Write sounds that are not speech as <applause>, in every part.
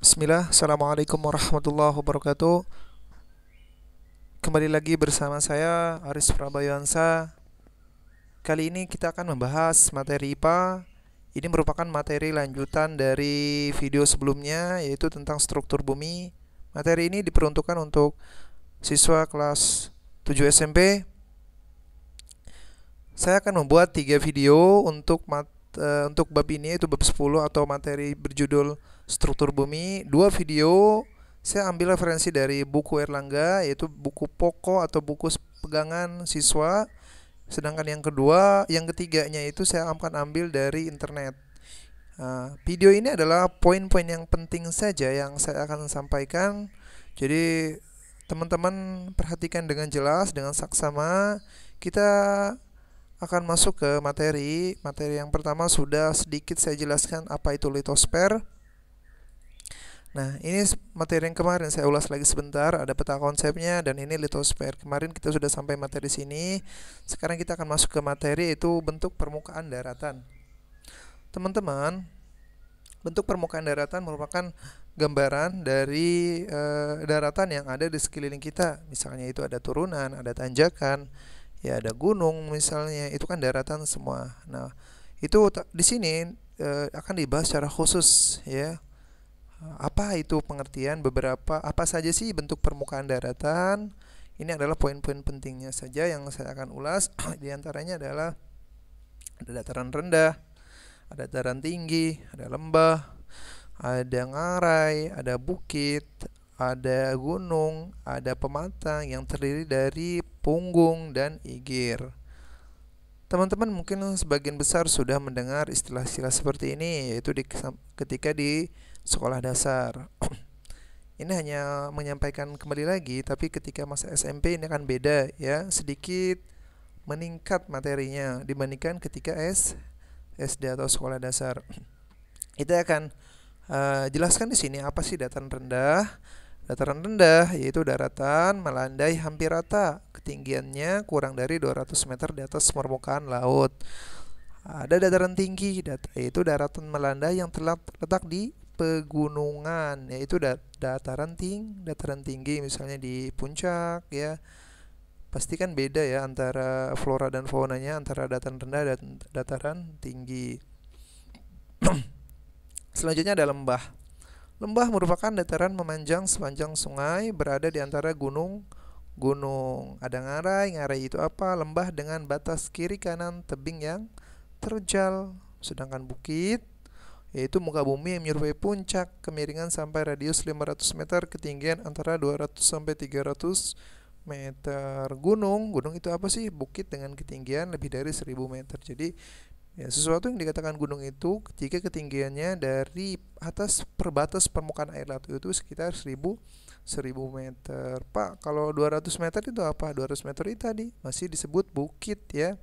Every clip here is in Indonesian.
Bismillah, Assalamualaikum warahmatullahi wabarakatuh. Kembali lagi bersama saya Aris Prabayansa. Kali ini kita akan membahas materi IPA Ini merupakan materi lanjutan dari video sebelumnya Yaitu tentang struktur bumi. Materi ini diperuntukkan untuk siswa kelas 7 SMP Saya akan membuat tiga video untuk mat, uh, untuk bab ini yaitu bab 10 atau materi berjudul struktur bumi dua video. Saya ambil referensi dari buku Erlangga yaitu buku pokok atau buku pegangan siswa. Sedangkan yang kedua yang ketiganya itu saya akan ambil dari internet. Nah, video ini adalah poin-poin yang penting saja yang saya akan sampaikan. Jadi teman-teman perhatikan dengan jelas dengan saksama. Kita akan masuk ke materi. Materi yang pertama sudah sedikit saya jelaskan apa itu litosfer Nah, ini materi yang kemarin saya ulas lagi sebentar, ada peta konsepnya dan ini litosfer. Kemarin kita sudah sampai materi sini. Sekarang kita akan masuk ke materi itu bentuk permukaan daratan. Teman-teman, bentuk permukaan daratan merupakan gambaran dari e, daratan yang ada di sekeliling kita. Misalnya itu ada turunan, ada tanjakan, ya ada gunung misalnya. Itu kan daratan semua. Nah, itu di sini e, akan dibahas secara khusus ya apa itu pengertian beberapa apa saja sih bentuk permukaan daratan? Ini adalah poin-poin pentingnya saja yang saya akan ulas. <clears throat> Di antaranya adalah ada dataran rendah, ada dataran tinggi, ada lembah, ada ngarai, ada bukit, ada gunung, ada pematang yang terdiri dari punggung dan igir. Teman-teman mungkin sebagian besar sudah mendengar istilah-istilah seperti ini yaitu di, ketika di sekolah dasar. <clears throat> ini hanya menyampaikan kembali lagi, tapi ketika masa SMP ini akan beda ya, sedikit meningkat materinya dibandingkan ketika S SD atau sekolah dasar. <clears throat> Kita akan uh, jelaskan di sini apa sih dataran rendah. Dataran rendah yaitu daratan melandai hampir rata, ketinggiannya kurang dari 200 meter di atas permukaan laut. Ada dataran tinggi, yaitu daratan melandai yang terletak di pegunungan yaitu dat dataran tinggi dataran tinggi misalnya di puncak ya. Pasti kan beda ya antara flora dan faunanya antara dataran rendah dan dataran tinggi. <clears throat> Selanjutnya ada lembah. Lembah merupakan dataran memanjang sepanjang sungai berada di antara gunung gunung. Ada ngarai ngarai itu apa? Lembah dengan batas kiri kanan tebing yang terjal sedangkan bukit yaitu muka bumi yang menyerupai puncak kemiringan sampai radius 500 meter ketinggian antara 200 sampai 300 meter. Gunung gunung itu apa sih? Bukit dengan ketinggian lebih dari 1000 meter. Jadi ya sesuatu yang dikatakan gunung itu ketika ketinggiannya dari atas perbatas permukaan air laut itu sekitar 1000 1000 meter. Pak kalau 200 meter itu apa? 200 meter itu tadi masih disebut bukit ya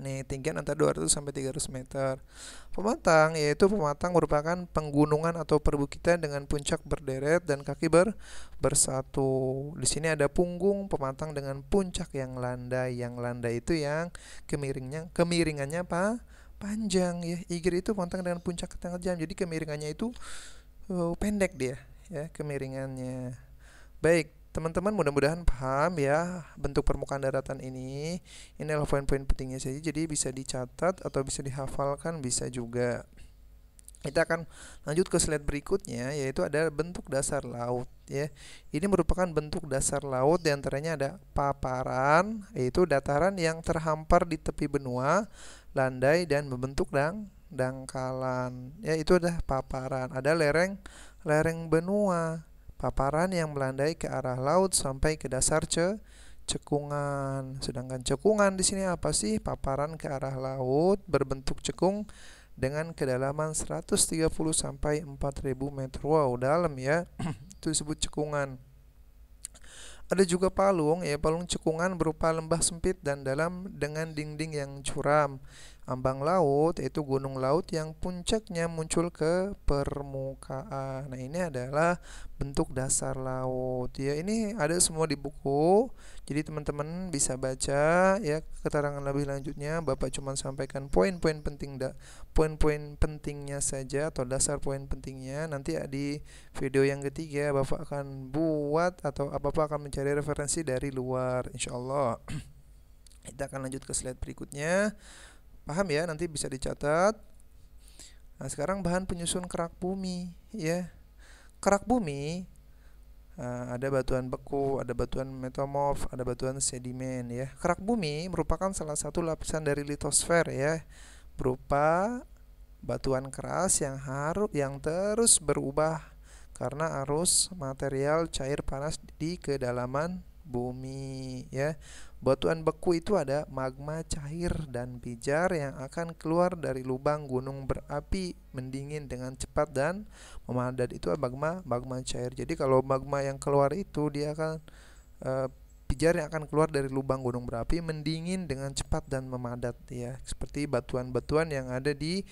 ini tinggian antara 200 sampai 300 meter. Pematang yaitu pematang merupakan penggunungan atau perbukitan dengan puncak berderet dan kaki ber bersatu. Di sini ada punggung pematang dengan puncak yang landai. Yang landai itu yang kemiringnya kemiringannya apa? panjang ya. Igir itu pematang dengan puncak tajam. Jadi kemiringannya itu uh, pendek dia ya kemiringannya. Baik, Teman-teman mudah-mudahan paham ya bentuk permukaan daratan ini. Ini adalah poin-poin pentingnya saja. Jadi bisa dicatat atau bisa dihafalkan bisa juga. Kita akan lanjut ke slide berikutnya yaitu ada bentuk dasar laut ya. Ini merupakan bentuk dasar laut di antaranya ada paparan yaitu dataran yang terhampar di tepi benua, landai dan membentuk dang dangkalan. Ya itu adalah paparan. Ada lereng lereng benua paparan yang melandai ke arah laut sampai ke dasar ce cekungan. Sedangkan cekungan di sini apa sih? Paparan ke arah laut berbentuk cekung dengan kedalaman 130 sampai 4000 meter. Wow, dalam ya. <clears throat> Itu disebut cekungan. Ada juga palung, ya palung cekungan berupa lembah sempit dan dalam dengan dinding yang curam. Ambang laut yaitu gunung laut yang puncaknya muncul ke permukaan. Nah, ini adalah bentuk dasar laut. Ya, ini ada semua di buku. Jadi teman-teman bisa baca ya keterangan lebih lanjutnya. Bapak cuma sampaikan poin-poin penting poin-poin pentingnya saja atau dasar poin pentingnya. Nanti di video yang ketiga Bapak akan buat atau Bapak akan mencari referensi dari luar insyaallah. <clears throat> Kita akan lanjut ke slide berikutnya. Paham ya? Nanti bisa dicatat. Nah, sekarang bahan penyusun kerak bumi ya. Kerak bumi uh, ada batuan beku, ada batuan metamorf, ada batuan sedimen ya. Kerak bumi merupakan salah satu lapisan dari litosfer ya, berupa batuan keras yang harus yang terus berubah karena arus material cair panas di kedalaman bumi ya. Batuan beku itu ada magma cair dan pijar yang akan keluar dari lubang gunung berapi mendingin dengan cepat dan memadat itu magma magma cair. Jadi kalau magma yang keluar itu dia akan uh, pijar yang akan keluar dari lubang gunung berapi mendingin dengan cepat dan memadat ya. Seperti batuan-batuan yang ada di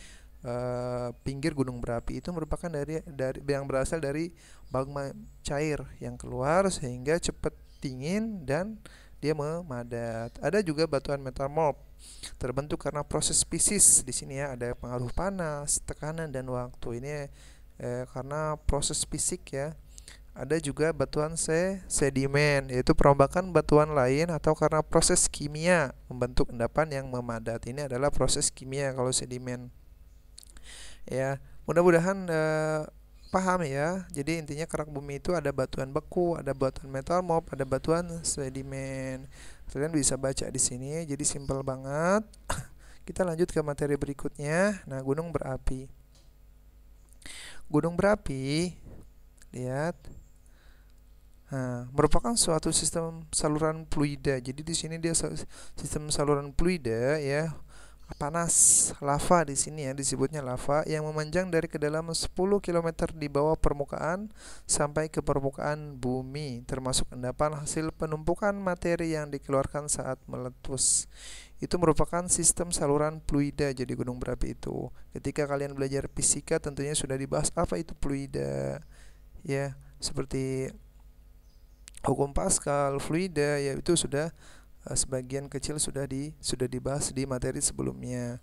uh, pinggir gunung berapi itu merupakan dari dari yang berasal dari magma cair yang keluar sehingga cepat dingin dan dia memadat. Ada juga batuan metamorf terbentuk karena proses spesies di sini ya ada pengaruh panas, tekanan dan waktu. Ini eh, karena proses fisik ya. Ada juga batuan se sedimen yaitu perombakan batuan lain atau karena proses kimia membentuk endapan yang memadat. Ini adalah proses kimia kalau sedimen. Ya, mudah-mudahan eh, paham ya. Jadi intinya kerak bumi itu ada batuan beku, ada batuan metamorf, ada batuan sedimen. Kalian bisa baca di sini. Jadi simpel banget. <coughs> Kita lanjut ke materi berikutnya. Nah, gunung berapi. Gunung berapi lihat Nah, merupakan suatu sistem saluran fluida. Jadi di sini dia sistem saluran fluida ya panas lava di sini ya disebutnya lava yang memanjang dari kedalaman 10 km di bawah permukaan sampai ke permukaan bumi termasuk endapan hasil penumpukan materi yang dikeluarkan saat meletus. Itu merupakan sistem saluran fluida jadi gunung berapi itu. Ketika kalian belajar fisika tentunya sudah dibahas apa itu fluida. Ya seperti hukum Pascal fluida ya itu sudah sebagian kecil sudah di sudah dibahas di materi sebelumnya.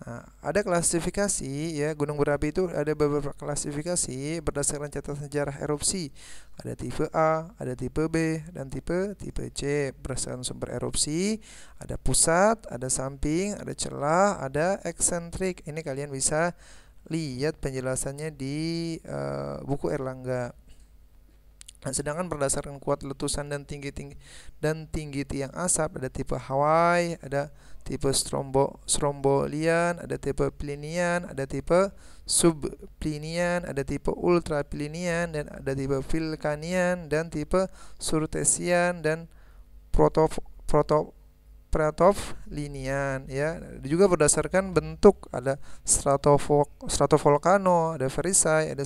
Nah, ada klasifikasi ya gunung berapi itu ada beberapa klasifikasi berdasarkan catatan sejarah erupsi. Ada tipe A, ada tipe B dan tipe tipe C berdasarkan sumber erupsi. Ada pusat, ada samping, ada celah, ada eksentrik. Ini kalian bisa lihat penjelasannya di uh, buku Erlangga. Nah, sedangkan berdasarkan kuat letusan dan tinggi tinggi dan tinggi tiang asap ada tipe Hawaii, ada tipe strombo strombolian, ada tipe plinian, ada tipe subplinian, ada tipe ultraplinian dan ada tipe vulkanian dan tipe surtesian dan proto proto Pretov linian ya juga berdasarkan bentuk ada stratovolcano ada verisai ada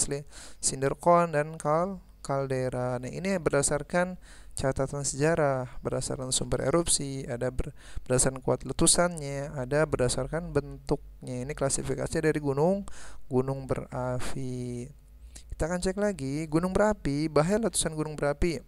cinder cone dan kal kaldera. Nah, ini berdasarkan catatan sejarah, berdasarkan sumber erupsi, ada ber, berdasarkan kuat letusannya, ada berdasarkan bentuknya. Ini klasifikasi dari gunung gunung berapi. Kita akan cek lagi gunung berapi, bahaya letusan gunung berapi.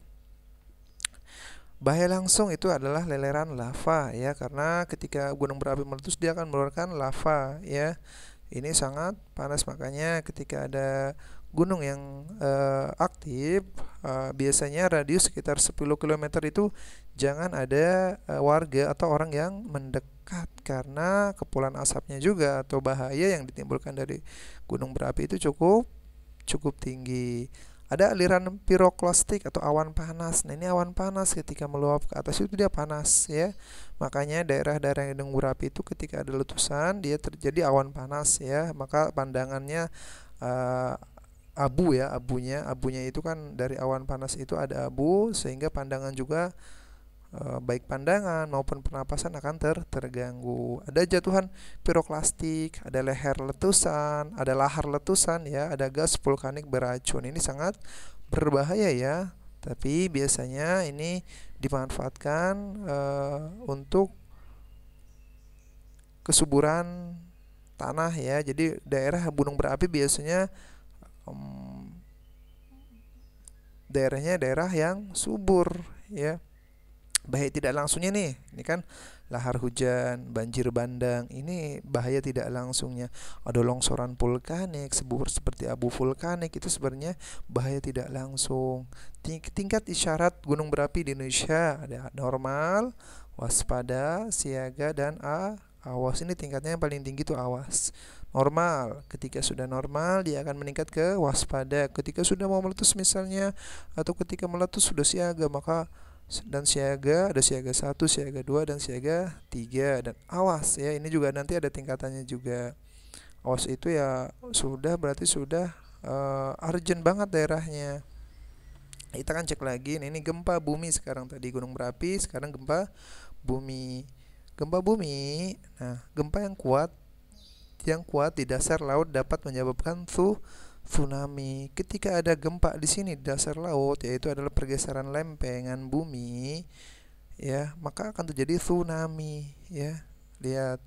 Bahaya langsung itu adalah leleran lava ya karena ketika gunung berapi meletus dia akan mengeluarkan lava ya. Ini sangat panas makanya ketika ada gunung yang uh, aktif uh, biasanya radius sekitar 10 km itu jangan ada uh, warga atau orang yang mendekat karena kepulan asapnya juga atau bahaya yang ditimbulkan dari gunung berapi itu cukup cukup tinggi. Ada aliran piroklastik atau awan panas. Nah, ini awan panas ketika meluap ke atas itu dia panas ya. Makanya daerah-daerah yang berapi itu ketika ada letusan dia terjadi awan panas ya. Maka pandangannya uh, abu ya abunya. Abunya itu kan dari awan panas itu ada abu sehingga pandangan juga e, baik pandangan maupun pernapasan akan ter terganggu. Ada jatuhan piroklastik ada leher letusan ada lahar letusan ya ada gas vulkanik beracun. Ini sangat berbahaya ya. Tapi biasanya ini dimanfaatkan e, untuk kesuburan tanah ya. Jadi daerah gunung berapi biasanya um, daerahnya daerah yang subur ya. Bahaya tidak langsungnya nih. Ini kan lahar hujan, banjir bandang. Ini bahaya tidak langsungnya. Ada longsoran vulkanik, sebur seperti abu vulkanik itu sebenarnya bahaya tidak langsung. Tingkat isyarat gunung berapi di Indonesia ada normal, waspada, siaga dan A awas ini tingkatnya yang paling tinggi itu awas normal. Ketika sudah normal dia akan meningkat ke waspada. Ketika sudah mau meletus misalnya atau ketika meletus sudah siaga maka dan siaga ada siaga satu siaga dua dan siaga tiga. Dan awas ya ini juga nanti ada tingkatannya juga. Awas itu ya sudah berarti sudah uh, urgent banget daerahnya. Kita kan cek lagi ini gempa bumi sekarang tadi gunung berapi. Sekarang gempa bumi. Gempa bumi, nah gempa yang kuat yang kuat di dasar laut dapat menyebabkan su tsunami. Ketika ada gempa di sini di dasar laut yaitu adalah pergeseran lempengan bumi ya, maka akan terjadi tsunami ya. Lihat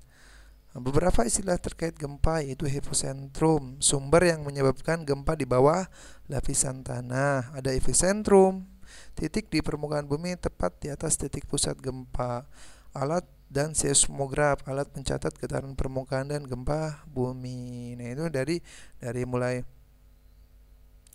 Beberapa istilah terkait gempa yaitu epicentrum, sumber yang menyebabkan gempa di bawah lapisan tanah. Ada epicentrum, titik di permukaan bumi tepat di atas titik pusat gempa. Alat dan seismograf alat pencatat getaran permukaan dan gempa bumi. Nah, itu dari dari mulai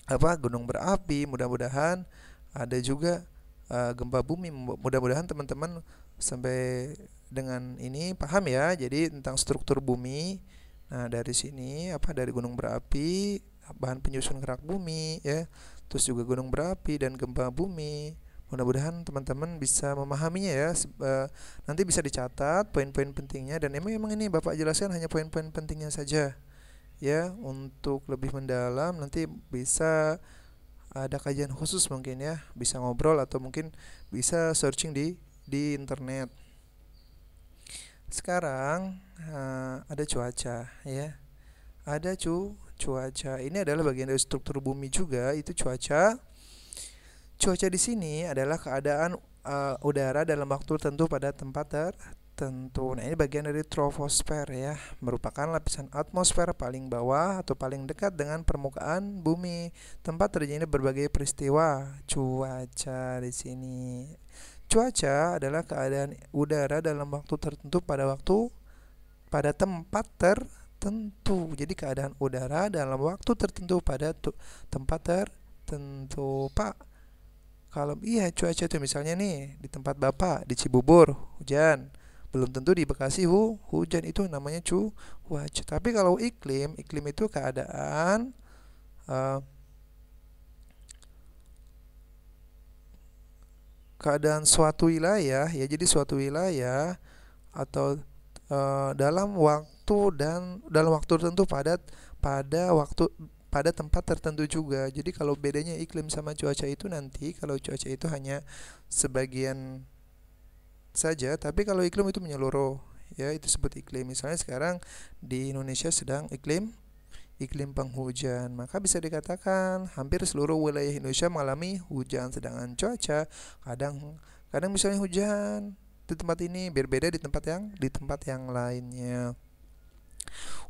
apa gunung berapi, mudah-mudahan ada juga uh, gempa bumi. Mudah-mudahan teman-teman sampai dengan ini paham ya. Jadi tentang struktur bumi. Nah, dari sini apa dari gunung berapi, bahan penyusun gerak bumi ya. Terus juga gunung berapi dan gempa bumi Mudah-mudahan teman-teman bisa memahaminya ya. Uh, nanti bisa dicatat poin-poin pentingnya dan emang emang ini Bapak jelaskan hanya poin-poin pentingnya saja. Ya, untuk lebih mendalam nanti bisa ada kajian khusus mungkin ya, bisa ngobrol atau mungkin bisa searching di di internet. Sekarang uh, ada cuaca ya. Ada cu cuaca. Ini adalah bagian dari struktur bumi juga, itu cuaca Cuaca di sini adalah keadaan uh, udara dalam waktu tertentu pada tempat tertentu. Nah, ini bagian dari troposfer ya, merupakan lapisan atmosfer paling bawah atau paling dekat dengan permukaan bumi. Tempat terjadi berbagai peristiwa cuaca di sini. Cuaca adalah keadaan udara dalam waktu tertentu pada waktu pada tempat tertentu. Jadi keadaan udara dalam waktu tertentu pada tempat tertentu. Pak, kalau iya cuaca itu misalnya nih di tempat Bapak di Cibubur hujan, belum tentu di Bekasi hu, hujan itu namanya cuaca. Tapi kalau iklim, iklim itu keadaan uh, keadaan suatu wilayah ya. Jadi suatu wilayah atau uh, dalam waktu dan dalam waktu tertentu padat pada waktu pada tempat tertentu juga. Jadi kalau bedanya iklim sama cuaca itu nanti kalau cuaca itu hanya sebagian saja, tapi kalau iklim itu menyeluruh. Ya, itu sebut iklim. Misalnya sekarang di Indonesia sedang iklim iklim penghujan, maka bisa dikatakan hampir seluruh wilayah Indonesia mengalami hujan sedangkan cuaca kadang kadang misalnya hujan di tempat ini berbeda di tempat yang di tempat yang lainnya.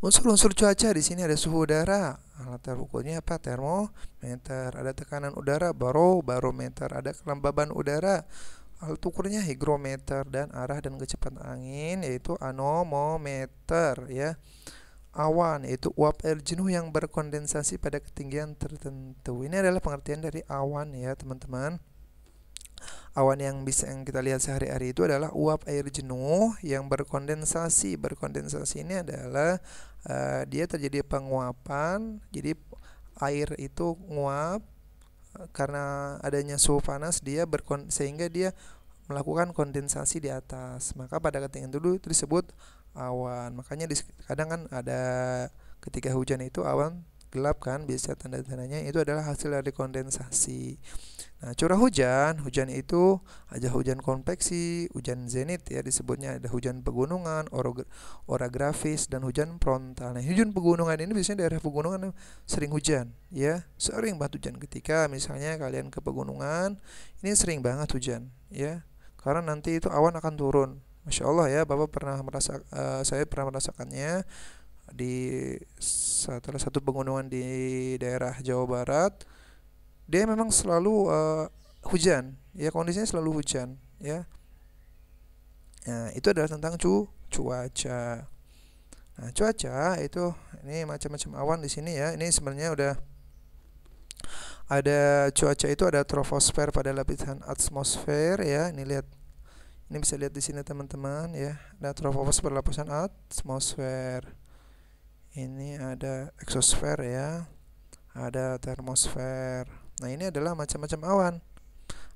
Unsur-unsur cuaca di sini ada suhu udara, alat terukurnya apa? Termometer. Ada tekanan udara, baro, barometer. Ada kelembaban udara, alat ukurnya hygrometer dan arah dan kecepatan angin yaitu anemometer ya. Awan yaitu uap air jenuh yang berkondensasi pada ketinggian tertentu. Ini adalah pengertian dari awan ya, teman-teman awan yang bisa yang kita lihat sehari-hari itu adalah uap air jenuh yang berkondensasi. Berkondensasi ini adalah uh, dia terjadi penguapan. Jadi air itu nguap karena adanya suhu panas dia berkon sehingga dia melakukan kondensasi di atas. Maka pada ketinggian dulu itu disebut awan. Makanya kadang kan ada ketika hujan itu awan gelap kan biasa tanda-tandanya itu adalah hasil dari kondensasi. Nah, curah hujan, hujan itu ada hujan konveksi, hujan zenit ya disebutnya ada hujan pegunungan, orografis dan hujan frontal. Nah, hujan pegunungan ini biasanya daerah pegunungan sering hujan ya, sering banget hujan ketika misalnya kalian ke pegunungan, ini sering banget hujan ya. Karena nanti itu awan akan turun Masya Allah ya, Bapak pernah merasa, uh, saya pernah merasakannya di salah satu pegunungan di daerah Jawa Barat. Dia memang selalu uh, hujan, ya kondisinya selalu hujan, ya. Nah, itu adalah tentang cu cuaca. Nah, cuaca itu ini macam-macam awan di sini ya. Ini sebenarnya udah ada cuaca itu ada troposfer pada lapisan atmosfer ya. Ini lihat. Ini bisa lihat di sini teman-teman ya. Ada troposfer lapisan atmosfer. Ini ada eksosfer ya. Ada termosfer. Nah, ini adalah macam-macam awan.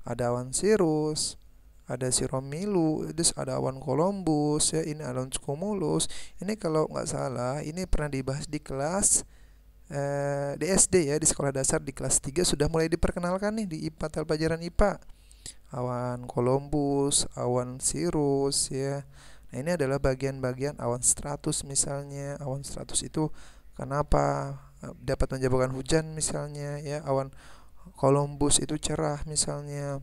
Ada awan sirus, ada siromilu, terus ada awan Columbus ya, ini awan cumulus. Ini kalau nggak salah, ini pernah dibahas di kelas eh, SD ya, di sekolah dasar di kelas 3 sudah mulai diperkenalkan nih di IPA pelajaran IPA. Awan Columbus, awan Cirrus ya. Nah, ini adalah bagian-bagian awan stratus misalnya. Awan stratus itu kenapa dapat menyebabkan hujan misalnya ya. Awan Columbus itu cerah misalnya.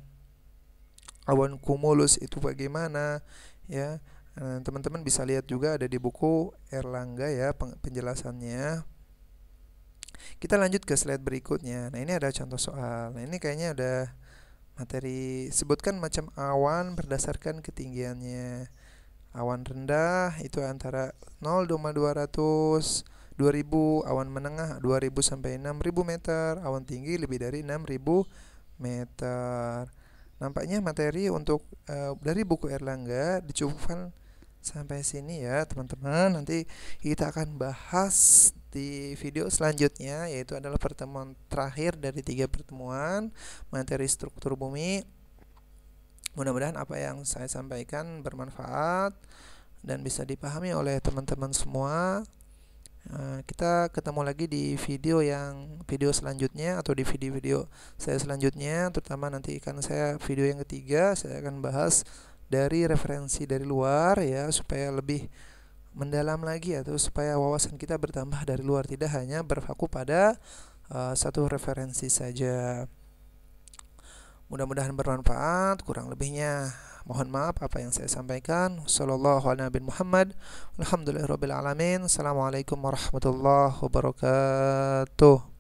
Awan cumulus itu bagaimana ya. Eh, teman-teman bisa lihat juga ada di buku Erlangga ya penjelasannya. Kita lanjut ke slide berikutnya. Nah ini ada contoh soal. Nah ini kayaknya udah materi sebutkan macam awan berdasarkan ketinggiannya awan rendah itu antara 0,200 2000 awan menengah 2000 sampai 6000 meter awan tinggi lebih dari 6000 meter. Nampaknya materi untuk uh, dari buku Erlangga dicukupkan sampai sini ya teman-teman. Nanti kita akan bahas di video selanjutnya yaitu adalah pertemuan terakhir dari tiga pertemuan materi struktur bumi mudah-mudahan apa yang saya sampaikan bermanfaat dan bisa dipahami oleh teman-teman semua. Eh, kita ketemu lagi di video yang video selanjutnya atau di video-video saya selanjutnya terutama nanti kan saya video yang ketiga saya akan bahas dari referensi dari luar ya supaya lebih mendalam lagi atau supaya wawasan kita bertambah dari luar tidak hanya berfokus pada uh, satu referensi saja mudah-mudahan bermanfaat kurang lebihnya Mohon maaf apa yang saya sampaikan. Sallallahu Muhammad. Assalamualaikum warahmatullahi wabarakatuh.